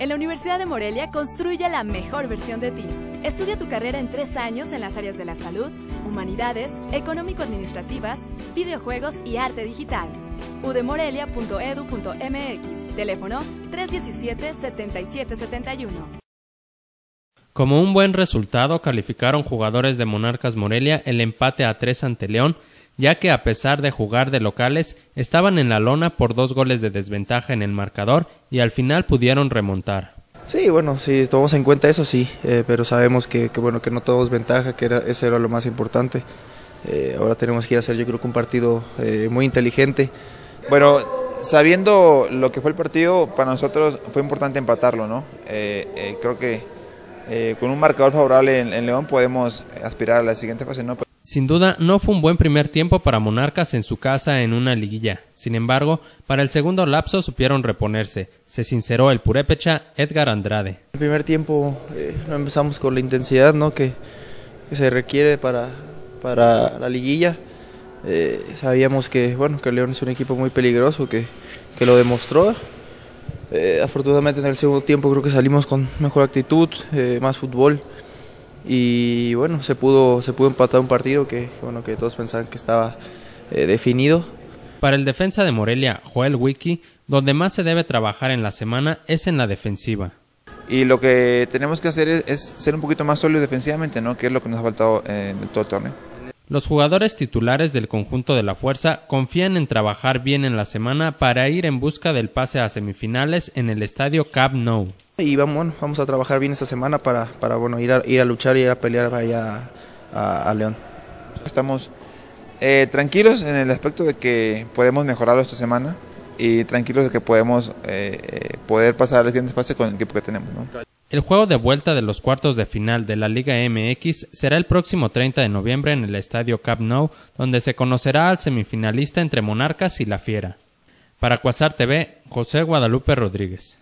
En la Universidad de Morelia construye la mejor versión de ti. Estudia tu carrera en tres años en las áreas de la salud, humanidades, económico-administrativas, videojuegos y arte digital. udemorelia.edu.mx. Teléfono 317-7771. Como un buen resultado, calificaron jugadores de Monarcas Morelia el empate a tres ante León, ya que a pesar de jugar de locales, estaban en la lona por dos goles de desventaja en el marcador y al final pudieron remontar. Sí, bueno, si tomamos en cuenta eso, sí, eh, pero sabemos que, que, bueno que no tomamos ventaja, que era, eso era lo más importante. Eh, ahora tenemos que ir a hacer, yo creo que un partido eh, muy inteligente. Bueno, sabiendo lo que fue el partido, para nosotros fue importante empatarlo, ¿no? creo que con un marcador favorable en, en León podemos aspirar a la siguiente fase, ¿no? Sin duda, no fue un buen primer tiempo para Monarcas en su casa en una liguilla. Sin embargo, para el segundo lapso supieron reponerse. Se sinceró el purépecha Edgar Andrade. El primer tiempo eh, no empezamos con la intensidad ¿no? que, que se requiere para, para la liguilla. Eh, sabíamos que, bueno, que León es un equipo muy peligroso, que, que lo demostró. Eh, afortunadamente en el segundo tiempo creo que salimos con mejor actitud, eh, más fútbol y bueno, se pudo, se pudo empatar un partido que, bueno, que todos pensaban que estaba eh, definido. Para el defensa de Morelia, Joel Wiki, donde más se debe trabajar en la semana es en la defensiva. Y lo que tenemos que hacer es, es ser un poquito más sólidos defensivamente, ¿no? que es lo que nos ha faltado en todo el torneo. Los jugadores titulares del conjunto de la fuerza confían en trabajar bien en la semana para ir en busca del pase a semifinales en el estadio Camp Nou. Y vamos, bueno, vamos a trabajar bien esta semana para, para bueno, ir, a, ir a luchar y ir a pelear allá a, a León. Estamos eh, tranquilos en el aspecto de que podemos mejorarlo esta semana y tranquilos de que podemos eh, poder pasar al siguiente fase con el equipo que tenemos. ¿no? El juego de vuelta de los cuartos de final de la Liga MX será el próximo 30 de noviembre en el estadio Camp Nou, donde se conocerá al semifinalista entre Monarcas y La Fiera. Para Cuasar TV, José Guadalupe Rodríguez.